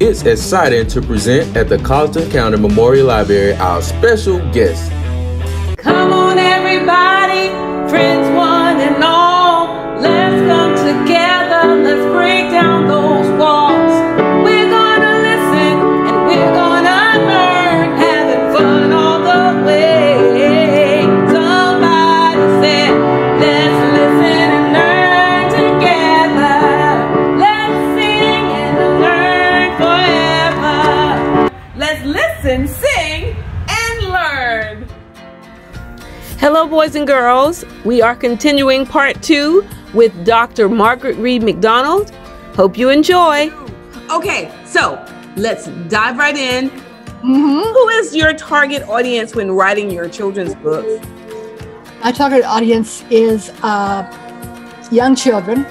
It's exciting to present at the Colleton County Memorial Library our special guest. Come on, everybody, friends one and all, let's come together, let's break down those walls. Boys and girls. We are continuing part two with Dr. Margaret Read MacDonald. Hope you enjoy. Okay, so let's dive right in. Who is your target audience when writing your children's books? My target audience is uh, young children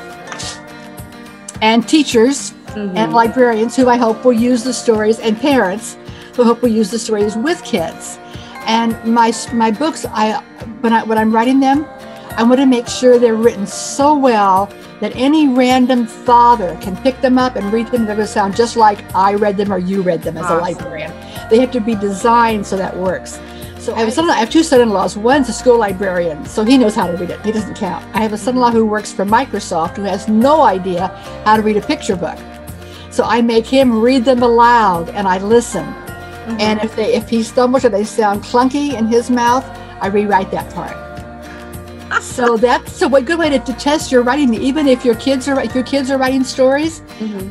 and teachers and librarians who I hope will use the stories and parents who hope will use the stories with kids. And my my books, I when I when I'm writing them, I want to make sure they're written so well that any random father can pick them up and read them. They're going to sound just like I read them or you read them as a librarian. They have to be designed so that works. So I have a son. I have two son-in-laws. One's a school librarian, so he knows how to read it. He doesn't count. I have a son-in-law who works for Microsoft who has no idea how to read a picture book. So I make him read them aloud, and I listen. And if they if he stumbles or they sound clunky in his mouth, I rewrite that part. so that's a good way to, to test your writing. Even if your kids are if your kids are writing stories,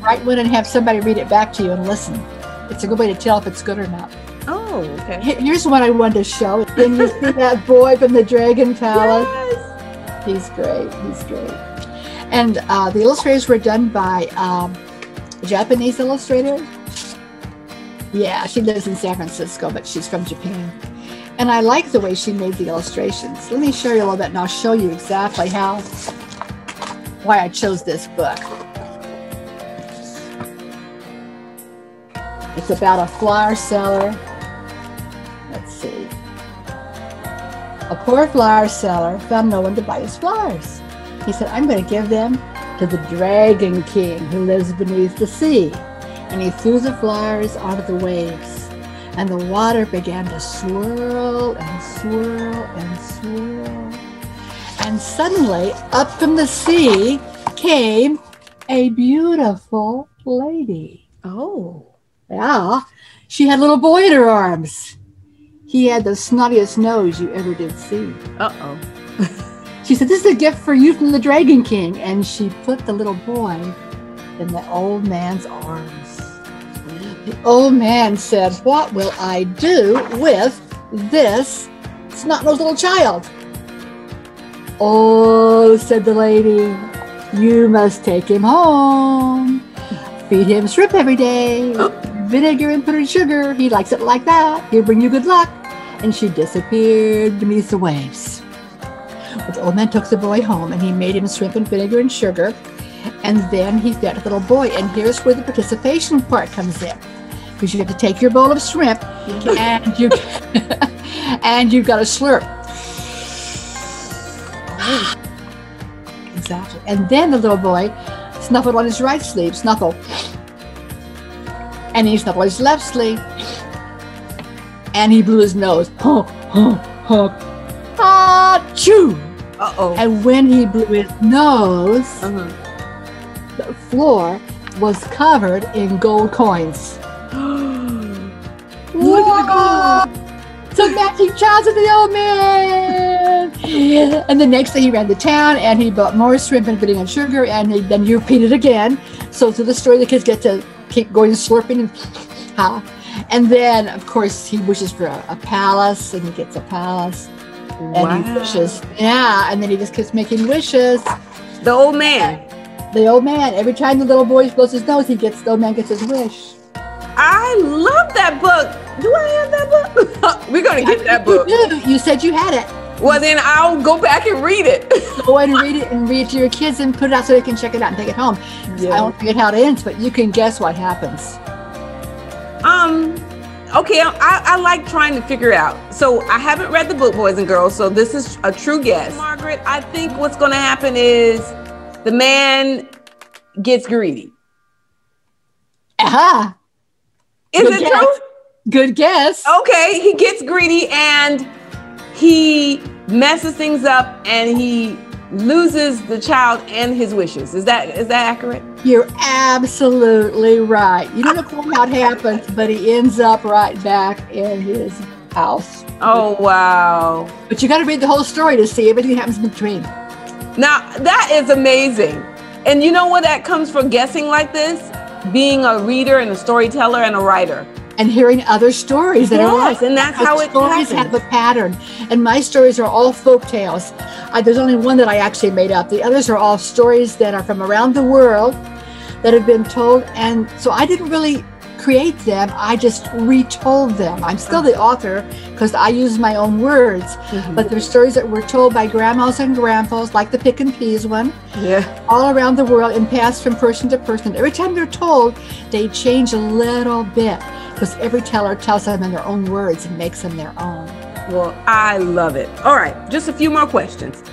write one and have somebody read it back to you and listen. It's a good way to tell if it's good or not. Oh, okay. Here's one I wanted to show. Then you see that boy from the Dragon Palace. Yes. He's great. He's great. And uh, the illustrators were done by um, a Japanese illustrator. Yeah, she lives in San Francisco, but she's from Japan. And I like the way she made the illustrations. Let me show you a little bit, and I'll show you exactly how why I chose this book. It's about a flower seller. Let's see. A poor flower seller found no one to buy his flowers. He said, I'm going to give them to the Dragon King who lives beneath the sea. And he threw the flowers onto the waves. And the water began to swirl and swirl and swirl. And suddenly, up from the sea came a beautiful lady. Oh. Yeah, she had a little boy in her arms. He had the snottiest nose you ever did see. Uh oh. She said, This is a gift for you from the Dragon King. And she put the little boy in the old man's arms. The old man said, What will I do with this snot-nosed little child? Oh, said the lady, you must take him home. Feed him shrimp every day. Vinegar and put in sugar. He likes it like that. He'll bring you good luck. And she disappeared beneath the waves. But the old man took the boy home and he made him shrimp and vinegar and sugar. And then he fed the little boy. And here's where the participation part comes in. Because you have to take your bowl of shrimp and you and you've got to slurp. Exactly. And then the little boy snuffled on his right sleeve, snuffle. And he snuffled his left sleeve. And he blew his nose. Honk, honk, honk. Achoo! Uh oh. And when he blew his nose, Uh-huh. The floor was covered in gold coins. Look at the gold. So matching child to the old man. And the next day he ran to town and he bought more shrimp and pudding and sugar and he, then he repeated again. So through the story, the kids get to keep going slurping and ha. And then of course he wishes for a, a palace and he gets a palace and he wishes. Yeah, and then he just keeps making wishes. The old man. The old man, every time the little boy blows his nose, he gets the old man gets his wish. I love that book. Do I have that book? We're gonna get that book. You, do. you said you had it. Well, then I'll go back and read it. Go ahead and read it and read it to your kids and put it out so they can check it out and take it home. I don't forget how it ends, but you can guess what happens. Um. Okay, I, I like trying to figure out. So I haven't read the book, boys and girls. So this is a true guess. Margaret, I think what's going to happen is the man gets greedy. Aha! Is Good it guess. true? Good guess. Okay, he gets greedy and he messes things up and he loses the child and his wishes. Is that is that accurate? You're absolutely right. You don't know quite how it happens, but he ends up right back in his house. Oh wow. But you got to read the whole story to see everything that happens in between. Now that is amazing. And you know what that comes from guessing like this? Being a reader and a storyteller and a writer. And hearing other stories that are Yes, like and that's how it stories happens. have a pattern. And my stories are all folk tales. I, there's only one that I actually made up. The others are all stories that are from around the world that have been told. And so I didn't really create them. I just retold them. I'm still the author because I use my own words. Mm-hmm. But they're stories that were told by grandmas and grandpas, like the Pickin' Peas one, Yeah. all around the world and passed from person to person. Every time they're told, they change a little bit because every teller tells them in their own words and makes them their own. Well, I love it. All right, just a few more questions.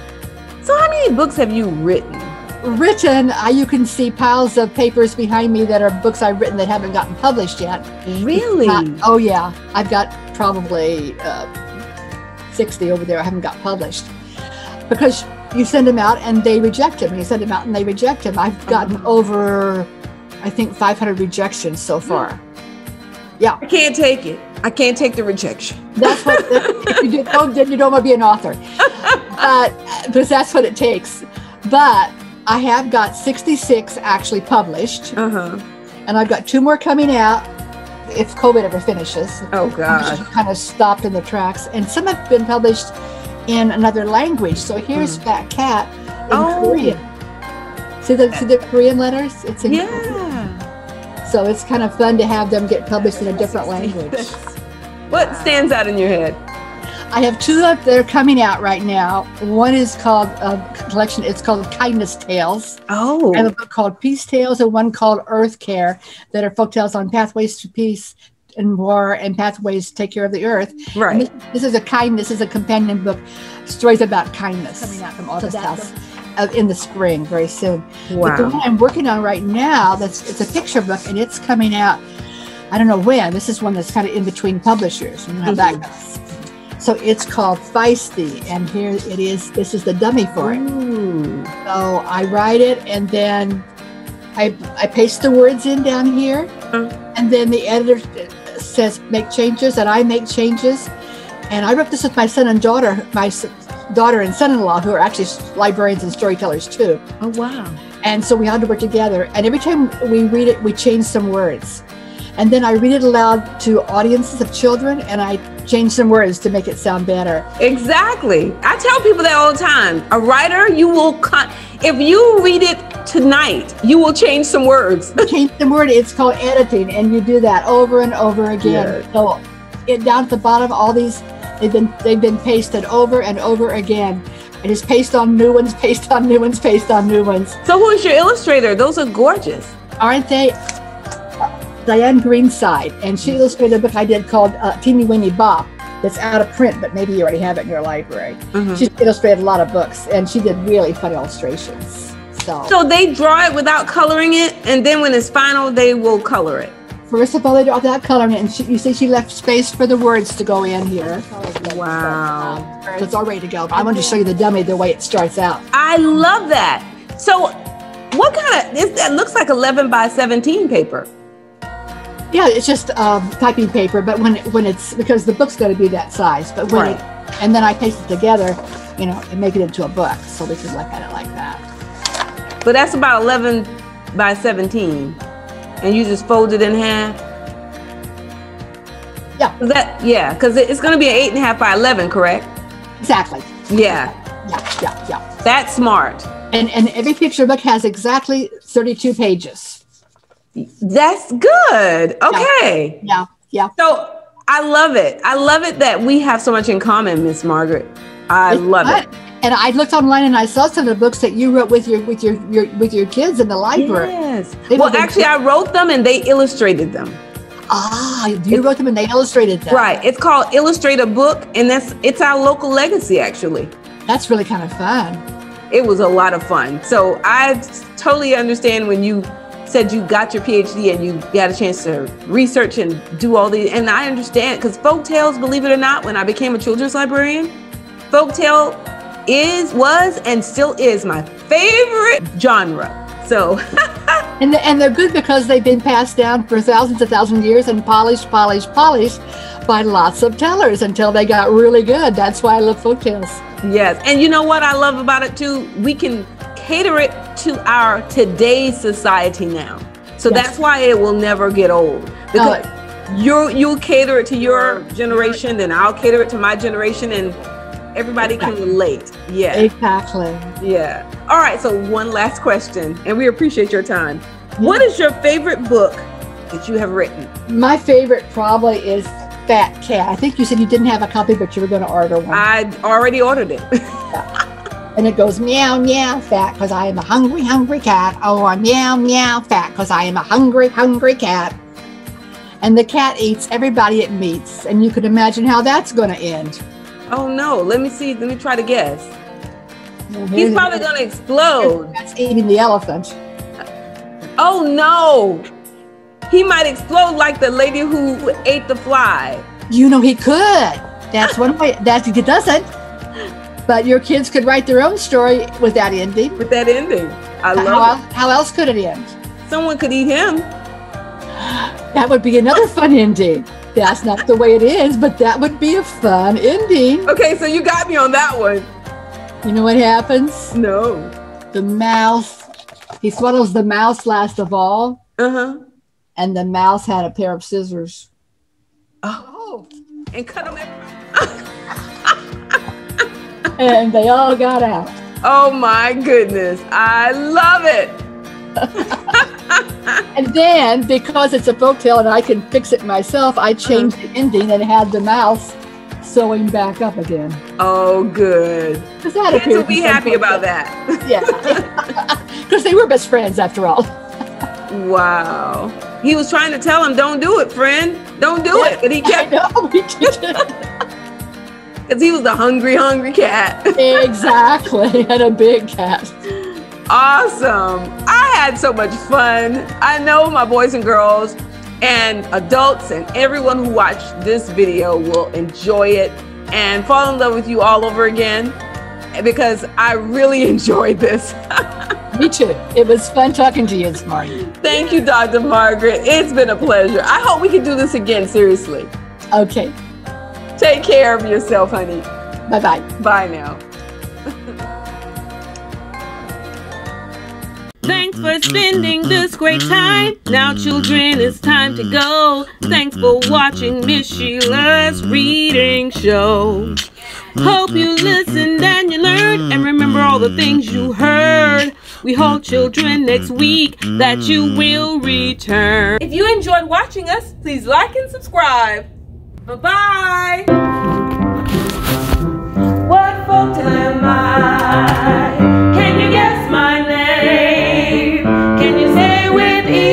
So how many books have you written? Written, uh, you can see piles of papers behind me that are books I've written that haven't gotten published yet. Really? Not- oh, yeah. I've got probably uh, 60 over there I haven't got published. Because you send them out and they reject them. You send them out and they reject them. I've gotten over, I think, 500 rejections so far. Yeah. I can't take it. I can't take the rejection. That's what if you do- don't then you don't want to be an author. But because that's what it takes. But I have got 66 actually published, Uh-huh. and I've got two more coming out if COVID ever finishes. Oh God. Kind of stopped in the tracks, and some have been published in another language. So here's Fat Cat in Oh. Korean. See the see the Korean letters? It's in Yeah. so it's kind of fun to have them get published in a different language. What stands out in your head? I have two that are coming out right now. One is called a collection. It's called Kindness Tales. Oh. I have a book called Peace Tales and one called Earth Care that are folk tales on pathways to peace and war and pathways to take care of the earth. Right. This, this is a kind. This is a companion book, stories about kindness coming out from August House uh, in the spring very soon. But the one I'm working on right now, that's it's a picture book and it's coming out. I don't know when. This is one that's kind of in between publishers. You know how that goes. So it's called Feisty, and here it is. This is the dummy for it. Ooh. So I write it, and then I I paste the words in down here, Mm. and then the editor says make changes, and I make changes. And I wrote this with my son and daughter, my daughter and son-in-law, who are actually librarians and storytellers too. Oh wow. And so we had to work together. And every time we read it, we change some words. And then I read it aloud to audiences of children, and I change some words to make it sound better. Exactly. I tell people that all the time. A writer, you will con- if you read it tonight, you will change some words. change the word. It's called editing, and you do that over and over again. Yeah. So, it down at the bottom, all these they've been they've been pasted over and over again. I just paste on new ones, paste on new ones, paste on new ones. So who's your illustrator? Those are gorgeous. Aren't they? Diane Greenseid, and she illustrated a book I did called uh, Teeny Weeny Bop. That's out of print, but maybe you already have it in your library. Mhm. She's illustrated a lot of books, and she did really fun illustrations. So, So they draw it without coloring it, and then when it's final, they will color it. first of all, they draw that coloring, and she, you see she left space for the words to go in here. Wow. So it's all ready to go. I wanted to show you the dummy the way it starts out. I love that. So, what kind of? That looks like 11 by 17 paper. Yeah, it's just um, typing paper, but when when it's because the book's going to be that size, but when Right. it, and then I paste it together, you know, and make it into a book, so we can look at it like that. But that's about 11 by 17, and you just fold it in half. Yeah. That yeah, because it's going to be an eight and a half by 11, correct? Exactly. Yeah, Yeah, yeah, yeah. that's smart. And and every picture book has exactly thirty-two pages. That's good. Okay. Yeah, yeah. So I love it. I love it that we have so much in common, Miss Margaret. I It's love it. And I looked online and I saw some of the books that you wrote with your with your, your with your kids in the library. Yes. They Well, actually, I wrote them and they illustrated them. Ah, you wrote them and they illustrated them. Right. It's called Illustrate a Book, and that's it's our local legacy. Actually, That's really kind of fun. it was a lot of fun. So I totally understand when you said you got your PhD and you got a chance to research and do all these. And I understand because folk tales, believe it or not, when I became a children's librarian, folk tale is, was, and still is my favorite genre. So, and, and they're good because they've been passed down for thousands and thousands of years and polished, polished, polished by lots of tellers until they got really good. That's why I love folk tales. Yes. And you know what I love about it too? We can cater it to our today's society now. So yes. that's why it will never get old. Because oh. you you cater it to your generation, then I'll cater it to my generation and everybody exactly. can relate. Yeah. Exactly. Yeah. All right, so one last question and we appreciate your time. What is your favorite book that you have written? My favorite probably is Fat Cat. I think you said you didn't have a copy, but you were going to order one. I already ordered it. And it goes meow meow fat because I am a hungry hungry cat. Oh, I'm meow meow fat because I am a hungry hungry cat. And the cat eats everybody it meets, and you can imagine how that's going to end. Oh no! Let me see. Let me try to guess. Well, He's probably going to explode. That's eating the elephant. Oh no! He might explode like the lady who ate the fly. You know he could. That's one way. That he doesn't. But your kids could write their own story with that ending. With that ending. I love how, it. How else could it end? Someone could eat him. That would be another fun ending. That's not the way it is, but that would be a fun ending. Okay, so you got me on that one. You know what happens? No. The mouse, he swallows the mouse last of all. Uh huh. And the mouse had a pair of scissors. Oh, and cut them and they all got out. Oh my goodness. I love it. and then because it's a folk tale and I can fix it myself, I changed the ending and had the mouse sewing back up again. Oh, good. Kids will be happy about that. yeah. Because they were best friends after all. wow. He was trying to tell him, don't do it, friend. Don't do yeah, it. But he kept. I know, because he was the hungry, hungry cat. exactly. And a big cat. Awesome. I had so much fun. I know my boys and girls and adults and everyone who watched this video will enjoy it and fall in love with you all over again because I really enjoyed this. Me too. It was fun talking to you this morning. Thank you, Dr. Margaret. It's been a pleasure. I hope we can do this again, seriously. Okay. Take care of yourself, honey. Bye bye. Bye now. Thanks for spending this great time. Now, children, it's time to go. Thanks for watching Miss Shiela's reading show. Hope you listened and you learned and remember all the things you heard. We hope, children, next week that you will return. If you enjoyed watching us, please like and subscribe. Bye-bye. What folk am I? Can you guess my name? Can you say with ease?